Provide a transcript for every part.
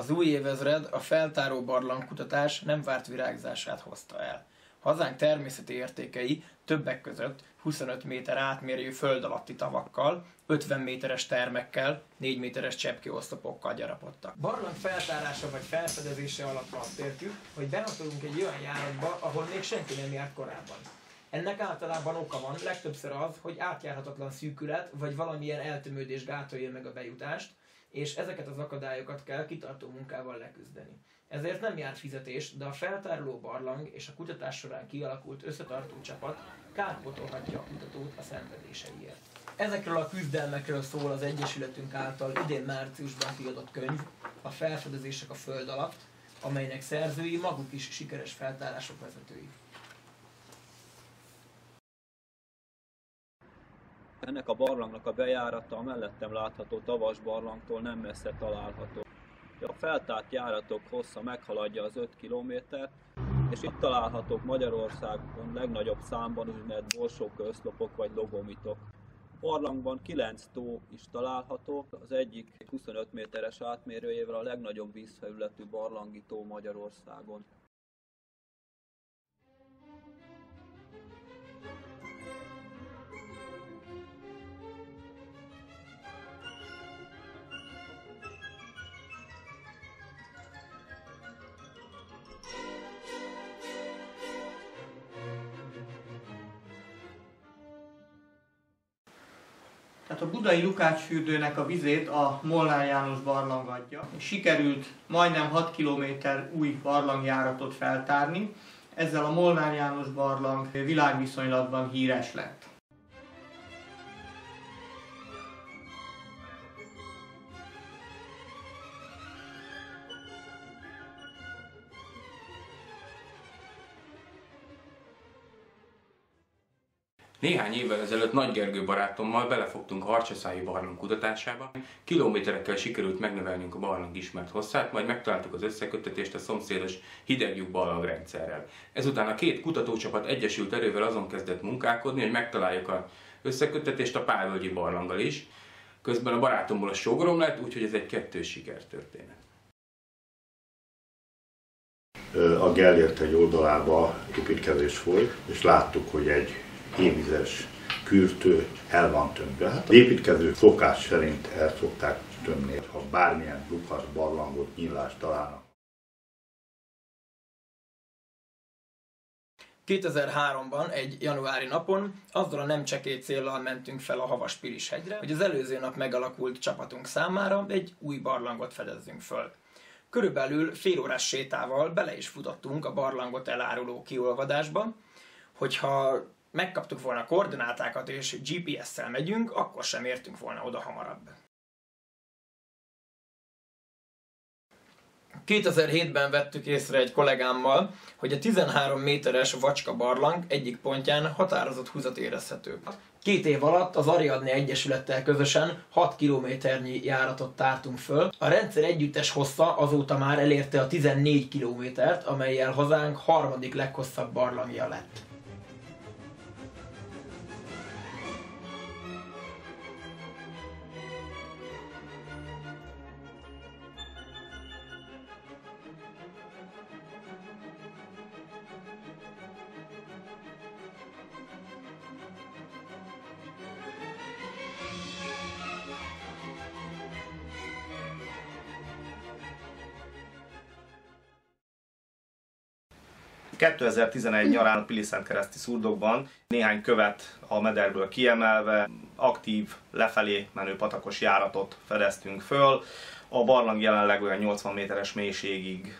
Az új évezred a feltáró barlangkutatás nem várt virágzását hozta el. Hazánk természeti értékei többek között 25 méter átmérőjű föld alatti tavakkal, 50 méteres termekkel, 4 méteres cseppkiosztopokkal gyarapodtak. Barlang feltárása vagy felfedezése alatt azt értjük, hogy behatolunk egy olyan járatba, ahol még senki nem járt korábban. Ennek általában oka van, legtöbbször az, hogy átjárhatatlan szűkület, vagy valamilyen eltömődés gátolja meg a bejutást, és ezeket az akadályokat kell kitartó munkával leküzdeni. Ezért nem járt fizetés, de a feltároló barlang és a kutatás során kialakult összetartó csapat kárpotolhatja a kutatót a szenvedéseiért. Ezekről a küzdelmekről szól az Egyesületünk által idén márciusban kiadott könyv, a Felfedezések a Föld alatt, amelynek szerzői maguk is sikeres feltárások vezetői. Ennek a barlangnak a bejárata a mellettem látható Tavas barlangtól nem messze található. A feltárt járatok hossza meghaladja az 5 kilométert, és itt találhatók Magyarországon legnagyobb számban úgynevezett borsókőoszlopok vagy logomitok. Barlangban 9 tó is található, az egyik 25 méteres átmérőjével a legnagyobb vízfelületű barlangi tó Magyarországon. Tehát a budai Lukács fürdőnek a vizét a Molnár János barlang adja. Sikerült majdnem 6 km új barlangjáratot feltárni, ezzel a Molnár János barlang világviszonylatban híres lett. Néhány évvel ezelőtt Nagy Gergő barátommal belefogtunk a Harcsaszági barlang kutatásába. Kilométerekkel sikerült megnövelnünk a barlang ismert hosszát, majd megtaláltuk az összeköttetést a szomszédos hideglyuk barlangrendszerrel. Ezután a két kutatócsapat egyesült erővel azon kezdett munkálkodni, hogy megtaláljuk az összeköttetést a Pálvölgyi barlanggal is. Közben a barátomból a sógorom lett, úgyhogy ez egy kettős sikertörténet. A Gellért egy oldalába építkezés folyt, és láttuk, hogy egy hévizes kürtő el van tömve. Hát az építkezők szokás szerint el szokták tömni, ha bármilyen lukas, barlangot, nyílást találnak. 2003-ban egy januári napon azzal a nem csekély céllal mentünk fel a Havas Pilis hegyre, hogy az előző nap megalakult csapatunk számára egy új barlangot fedezzünk föl. Körülbelül fél órás sétával bele is futottunk a barlangot eláruló kiolvadásba, hogyha megkaptuk volna a koordinátákat és GPS-szel megyünk, akkor sem értünk volna oda hamarabb. 2007-ben vettük észre egy kollégámmal, hogy a 13 méteres Vacska barlang egyik pontján határozott húzat érezhető. Két év alatt az Ariadne Egyesülettel közösen 6 kilométernyi járatot tártunk föl. A rendszer együttes hossza azóta már elérte a 14 kilométert, amelyel hazánk harmadik leghosszabb barlangja lett. ...2011 nyarán a Piliszent kereszti szurdokban néhány követ a mederből kiemelve aktív, lefelé menő patakos járatot fedeztünk föl. A barlang jelenleg olyan 80 méteres mélységig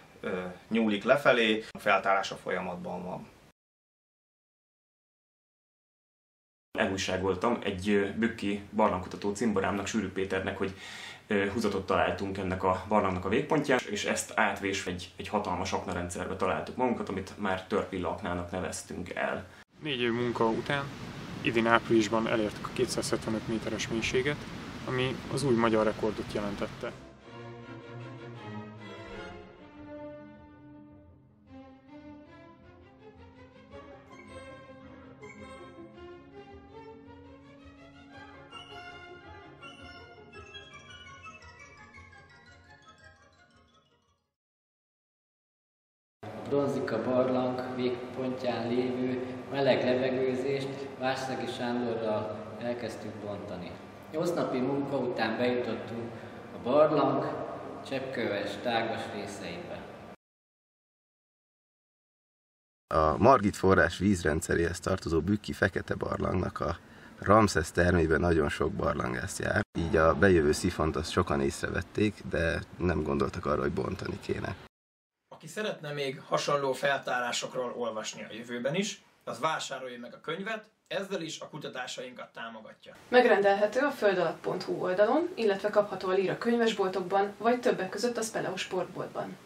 nyúlik lefelé, a feltárása folyamatban van. Elújságoltam egy bükki barlangkutató cimborámnak, Sűrű Péternek, hogy húzatot találtunk ennek a barlangnak a végpontján, és ezt átvésve egy, egy hatalmas aknarendszerbe találtuk magunkat, amit már törpilla aknának neveztünk el. Négy év munka után idén áprilisban elértük a 275 méteres mélységet, ami az új magyar rekordot jelentette. Bronzika barlang végpontján lévő meleg levegőzést Várszegi Sándorral elkezdtük bontani. Nyolc napi munka után bejutottunk a barlang cseppköves tágas részeibe. A Margit forrás vízrendszeréhez tartozó Bükki Fekete barlangnak a Ramszesz termében nagyon sok barlangász jár, így a bejövő szifont azt sokan észrevették, de nem gondoltak arra, hogy bontani kéne. Aki szeretne még hasonló feltárásokról olvasni a jövőben is, az vásárolja meg a könyvet, ezzel is a kutatásainkat támogatja. Megrendelhető a földalap.hu oldalon, illetve kapható a Lira könyvesboltokban, vagy többek között a Speleus sportboltban.